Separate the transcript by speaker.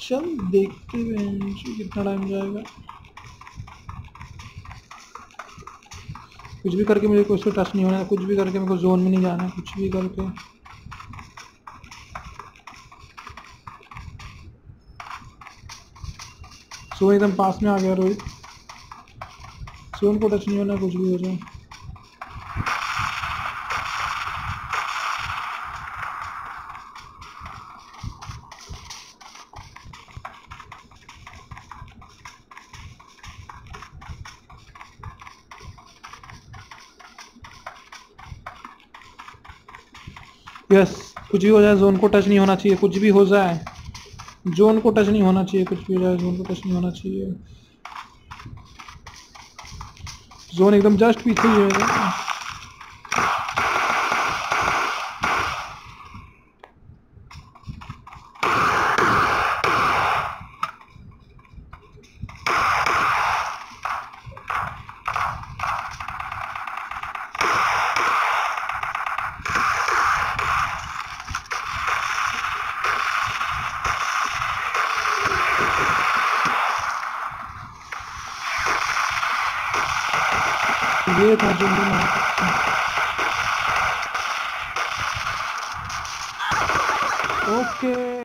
Speaker 1: चल देखते हैं कितना टाइम जाएगा। कुछ भी करके मुझे कुछ तो टच नहीं होना, कुछ भी करके मेरे को जोन में नहीं जाना है कुछ भी करके। सो एकदम पास में आ गया रोहित। सोन को टच नहीं होना, कुछ भी हो जाए। यस कुछ भी हो जाए जोन को टच नहीं होना चाहिए, कुछ भी हो जाए। जोन को टच नहीं होना चाहिए, कुछ भी हो जाए जोन को टच नहीं होना चाहिए। जोन एकदम जस्ट पीछे ही है। ये था ओके।